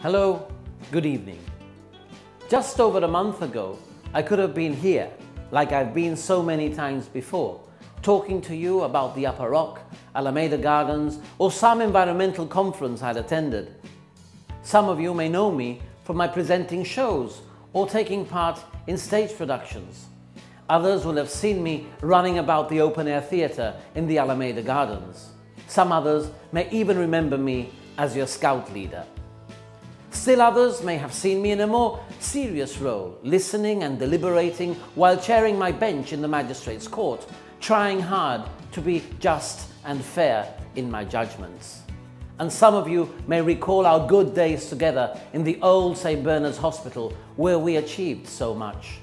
Hello, good evening. Just over a month ago, I could have been here, like I've been so many times before, talking to you about the Upper Rock, Alameda Gardens, or some environmental conference I'd attended. Some of you may know me from my presenting shows or taking part in stage productions. Others will have seen me running about the open-air theatre in the Alameda Gardens. Some others may even remember me as your scout leader. Still others may have seen me in a more serious role, listening and deliberating while chairing my bench in the magistrate's court, trying hard to be just and fair in my judgments. And some of you may recall our good days together in the old St. Bernard's Hospital where we achieved so much.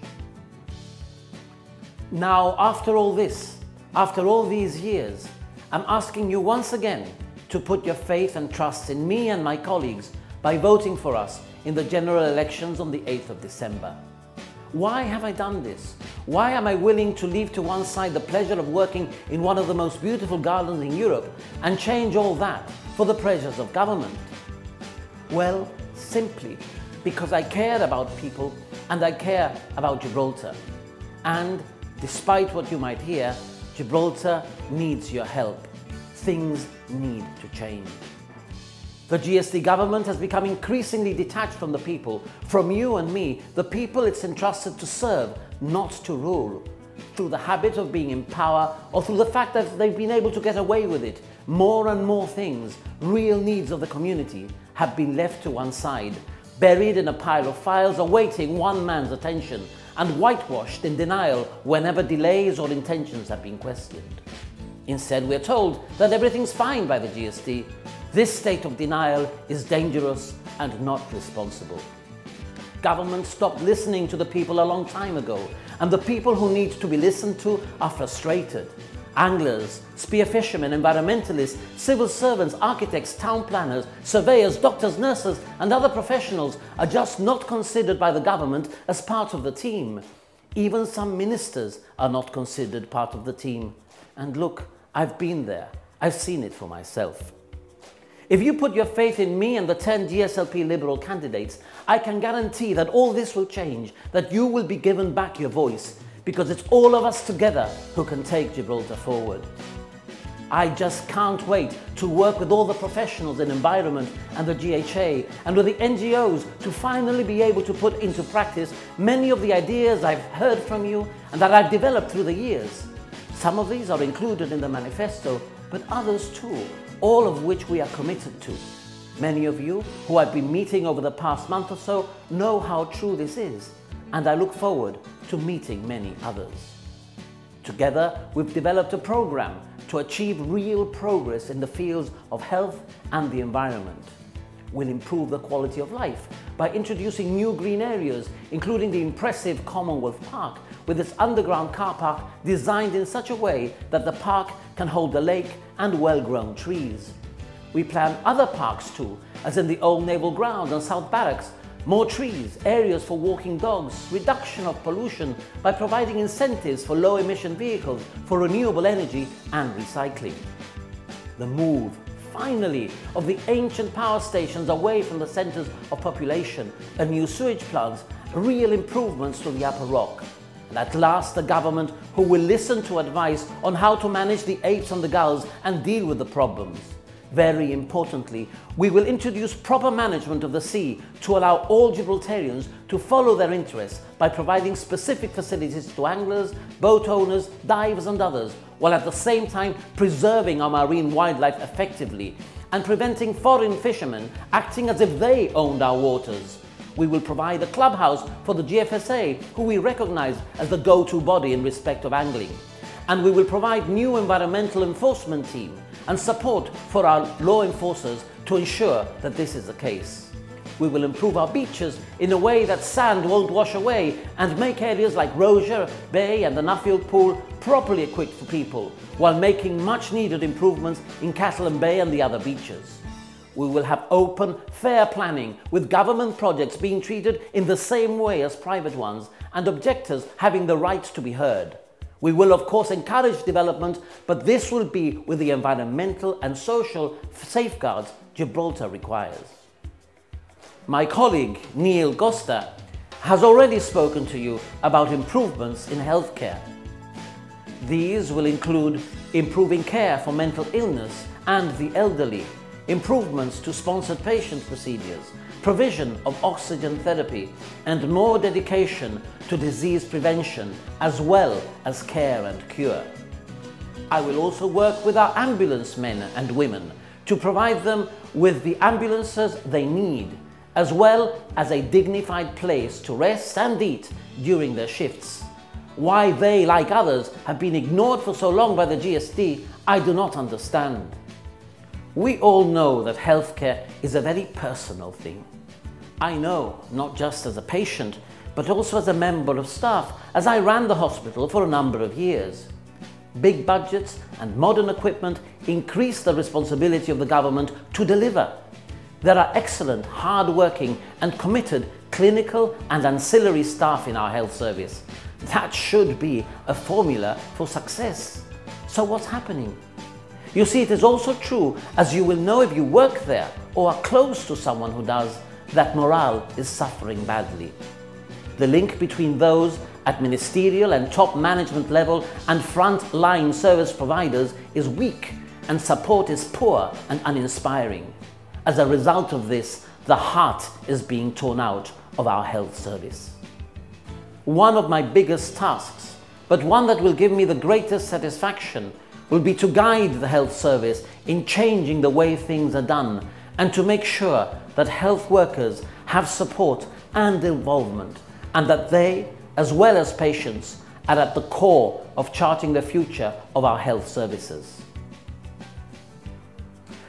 Now, after all this, after all these years, I'm asking you once again to put your faith and trust in me and my colleagues by voting for us in the general elections on the 8th of December. Why have I done this? Why am I willing to leave to one side the pleasure of working in one of the most beautiful gardens in Europe and change all that for the pleasures of government? Well, simply because I care about people and I care about Gibraltar. And despite what you might hear, Gibraltar needs your help. Things need to change. The GSD government has become increasingly detached from the people, from you and me, the people it's entrusted to serve, not to rule. Through the habit of being in power or through the fact that they've been able to get away with it, more and more things, real needs of the community, have been left to one side, buried in a pile of files awaiting one man's attention and whitewashed in denial whenever delays or intentions have been questioned. Instead, we're told that everything's fine by the GSD. This state of denial is dangerous and not responsible. Government stopped listening to the people a long time ago, and the people who need to be listened to are frustrated. Anglers, spear fishermen, environmentalists, civil servants, architects, town planners, surveyors, doctors, nurses, and other professionals are just not considered by the government as part of the team. Even some ministers are not considered part of the team. And look, I've been there. I've seen it for myself. If you put your faith in me and the 10 GSLP Liberal candidates, I can guarantee that all this will change, that you will be given back your voice, because it's all of us together who can take Gibraltar forward. I just can't wait to work with all the professionals in environment and the GHA and with the NGOs to finally be able to put into practice many of the ideas I've heard from you and that I've developed through the years. Some of these are included in the manifesto, but others too, all of which we are committed to. Many of you who I've been meeting over the past month or so know how true this is, and I look forward to meeting many others. Together, we've developed a program to achieve real progress in the fields of health and the environment. We'll improve the quality of life by introducing new green areas, including the impressive Commonwealth Park, with its underground car park designed in such a way that the park can hold the lake and well-grown trees. We plan other parks too, as in the Old Naval Ground and South Barracks, more trees, areas for walking dogs, reduction of pollution by providing incentives for low-emission vehicles, for renewable energy and recycling. The move, finally, of the ancient power stations away from the centres of population, and new sewage plants, real improvements to the Upper Rock. And at last a government who will listen to advice on how to manage the apes and the gulls and deal with the problems. Very importantly, we will introduce proper management of the sea to allow all Gibraltarians to follow their interests by providing specific facilities to anglers, boat owners, divers and others, while at the same time preserving our marine wildlife effectively and preventing foreign fishermen acting as if they owned our waters. We will provide a clubhouse for the GFSA, who we recognise as the go-to body in respect of angling. And we will provide new environmental enforcement team and support for our law enforcers to ensure that this is the case. We will improve our beaches in a way that sand won't wash away and make areas like Rosia Bay and the Nuffield Pool properly equipped for people, while making much needed improvements in Catalan Bay and the other beaches. We will have open, fair planning with government projects being treated in the same way as private ones and objectors having the right to be heard. We will of course encourage development, but this will be with the environmental and social safeguards Gibraltar requires. My colleague Neil Costa has already spoken to you about improvements in healthcare. These will include improving care for mental illness and the elderly, improvements to sponsored patient procedures, provision of oxygen therapy, and more dedication to disease prevention as well as care and cure. I will also work with our ambulance men and women to provide them with the ambulances they need, as well as a dignified place to rest and eat during their shifts. Why they, like others, have been ignored for so long by the GSD, I do not understand. We all know that healthcare is a very personal thing. I know, not just as a patient, but also as a member of staff, as I ran the hospital for a number of years. Big budgets and modern equipment increase the responsibility of the government to deliver. There are excellent, hard-working and committed clinical and ancillary staff in our health service. That should be a formula for success. So what's happening? You see, it is also true, as you will know if you work there or are close to someone who does, that morale is suffering badly. The link between those at ministerial and top management level and front-line service providers is weak and support is poor and uninspiring. As a result of this, the heart is being torn out of our health service. One of my biggest tasks, but one that will give me the greatest satisfaction, will be to guide the health service in changing the way things are done and to make sure that health workers have support and involvement and that they as well as patients, are at the core of charting the future of our health services.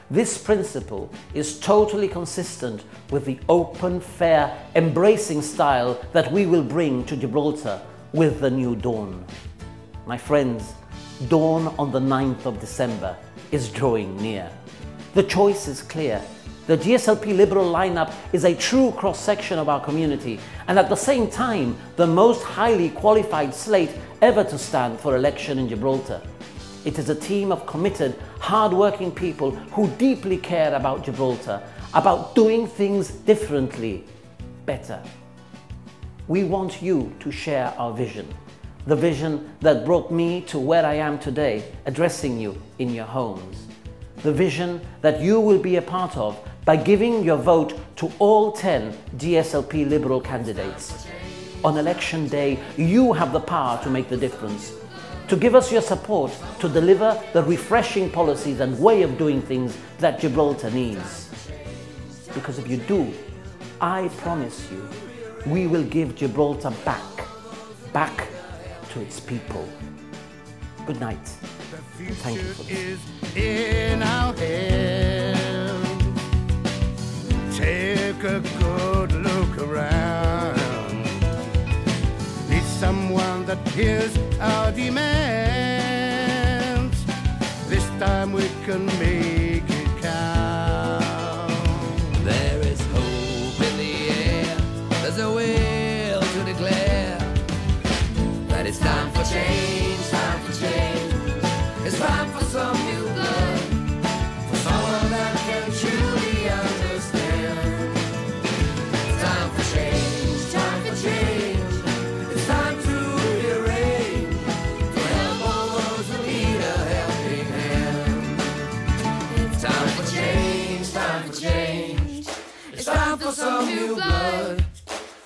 This principle is totally consistent with the open, fair, embracing style that we will bring to Gibraltar with the new dawn. My friends, dawn on the 9th of December is drawing near. The choice is clear the GSLP Liberal lineup is a true cross-section of our community and at the same time the most highly qualified slate ever to stand for election in Gibraltar. It is a team of committed, hard-working people who deeply care about Gibraltar, about doing things differently, better. We want you to share our vision, the vision that brought me to where I am today, addressing you in your homes the vision that you will be a part of by giving your vote to all 10 GSLP Liberal candidates. On election day, you have the power to make the difference, to give us your support to deliver the refreshing policies and way of doing things that Gibraltar needs. Because if you do, I promise you, we will give Gibraltar back, back to its people. Good night. Thank you for this. Take a good look around. Someone that hears our demands. This time we can make it's time for change, time for change. It's time for some new blood. For someone that can truly understand. Time for change, time for change. It's time to rearrange. To help all those who need a helping hand. It's time for change, time for change. It's time for some new blood.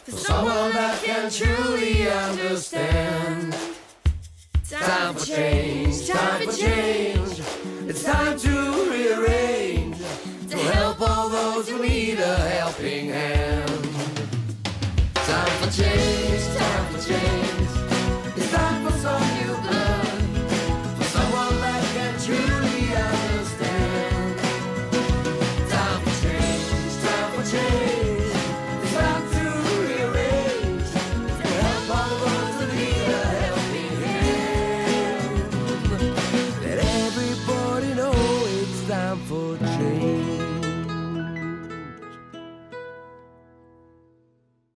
For someone that can truly understand. shame.